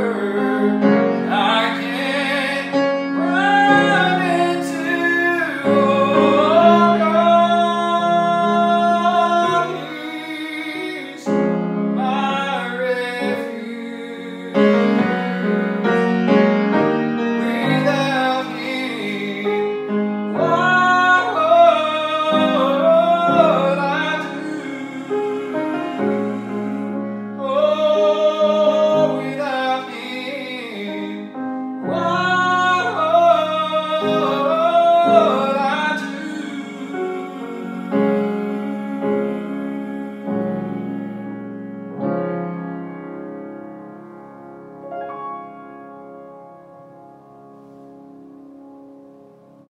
word.